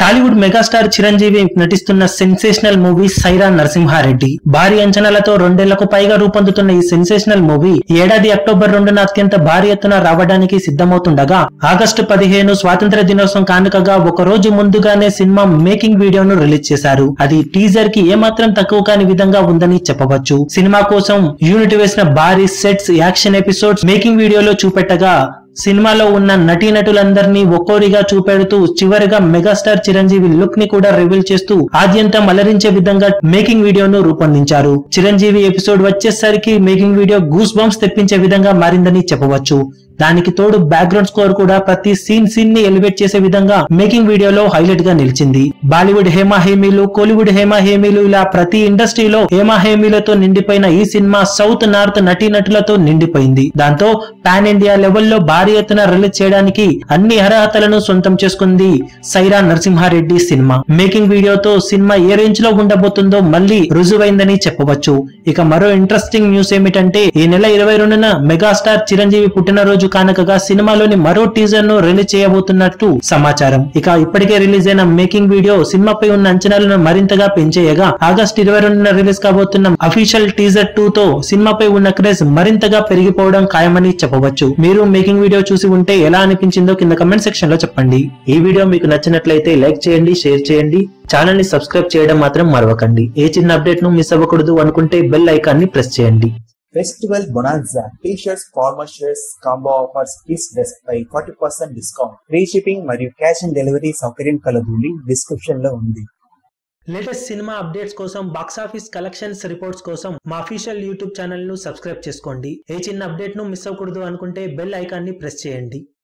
Tollywood megastar Chiranjeevi నటిస్తున్న sensational movie Sye Raa Narasimha Reddy. భారీ అంచనాలతో రెండేళ్ళకు పైగా రూపొందుతున్న ఈ సెన్సేషనల్ మూవీ ఏడాది అక్టోబర్ రెండున అత్యంత భారీ ఎత్తున రావడానికి సిద్ధమవుతుండగా ఆగస్టు పదిహేను స్వాతంత్ర దినోత్సవం కానుకగా ఒక రోజు ముందుగానే సినిమా మేకింగ్ వీడియోను రిలీజ్ చేశారు. అది టీజర్కి ఏమాత్రం తక్కువ కాని విధంగా ఉందని చెప్పవచ్చు. సినిమా కోసం యూనిట్ వేసిన భారీ సెట్స్ యాక్షన్ ఎపిసోడ్స్ మేకింగ్ వీడియోలో చూపెట్టగా సినిమాలో ఉన్న నటీనటులందరినీ ఒక్కోరిగా చూపెడుతూ చివరిగా మెగాస్టార్ చిరంజీవి లుక్ని కూడా రివీల్ చేస్తూ ఆద్యంతం అలరించే విధంగా మేకింగ్ వీడియోను రూపొందించారు. చిరంజీవి ఎపిసోడ్ వచ్చేసరికి మేకింగ్ వీడియో గూస్ బంప్స్ తెప్పించే విధంగా మారిందని చెప్పవచ్చు. దానికి తోడు బ్యాక్గ్రౌండ్ స్కోర్ కూడా ప్రతి సీన్ సీన్ని ఎలివేట్ చేసే విధంగా మేకింగ్ వీడియోలో హైలైట్గా నిలిచింది. బాలీవుడ్ హేమా హేమీలు కోలీవుడ్ హేమా హేమీలు ఇలా ప్రతి ఇండస్ట్రీలో హేమా హేమీలతో నిండిపోయిన ఈ సినిమా సౌత్ నార్త్ నటీనటులతో నిండిపోయింది. దాంతో పాన్ ఇండియా లెవెల్లో భారీ ఎత్తున రిలీజ్ చేయడానికి అన్ని అర్హతలను సొంతం చేసుకుంది సైరా నరసింహారెడ్డి సినిమా. మేకింగ్ వీడియోతో సినిమా ఏ రేంజ్లో ఉండబోతుందో మళ్ళీ రుజువైందని చెప్పవచ్చు. ఇక మరో ఇంట్రెస్టింగ్ న్యూస్ ఏమిటంటే ఈ నెల ఇరవై రెండున మెగాస్టార్ చిరంజీవి పుట్టినరోజు కానుకగా సినిమాలోని మరో టీజర్ను రిలీజ్ చేయబోతున్నట్టు సమాచారం. ఇక ఇప్పటికే రిలీజ్ అయిన మేకింగ్ వీడియో సినిమాపై ఉన్న అంచనాలను మరింతగా పెంచేయగా ఆగస్ట్ ఇరవై రెండున రిలీజ్ కాబోతున్న అఫీషియల్ టీజర్ టూ తో సినిమాపై ఉన్న క్రేజ్ మరింతగా పెరిగిపోవడం ఖాయమని చెప్పవచ్చు. మీరు మేకింగ్ వీడియో చూసి ఉంటే ఎలా అనిపించిందో కింద కమెంట్ సెక్షన్లో చెప్పండి. ఈ వీడియో మీకు నచ్చినట్లయితే లైక్ చేయండి షేర్ చేయండి. ఛానల్ని సబ్స్క్రైబ్ చేయడం మాత్రం మరవకండి. ఏ చిన్న అప్డేట్ను మిస్ అవ్వకూడదు అనుకుంటే బెల్ ఐకాన్ని ప్రెస్ చేయండి. Festival Bonanza. T-shirts, formal shirts, combo offers kids dress పై 40% డిస్కౌంట్ ఫ్రీ షిప్పింగ్ మరియు క్యాష్ ఆన్ డెలివరీ సౌకర్యం కలదు లింక్ డిస్క్రిప్షన్లో ఉంది. లేటెస్ట్ సినిమా అప్డేట్స్ కోసం బాక్సాఫీస్ కలెక్షన్స్ రిపోర్ట్స్ కోసం మా అఫీషియల్ యూట్యూబ్ ఛానల్ను సబ్స్క్రైబ్ చేసుకోండి. ఏ చిన్న అప్డేట్ను మిస్ అవ్వకూడదు అనుకుంటే బెల్ ఐకాన్ని ప్రెస్ చేయండి.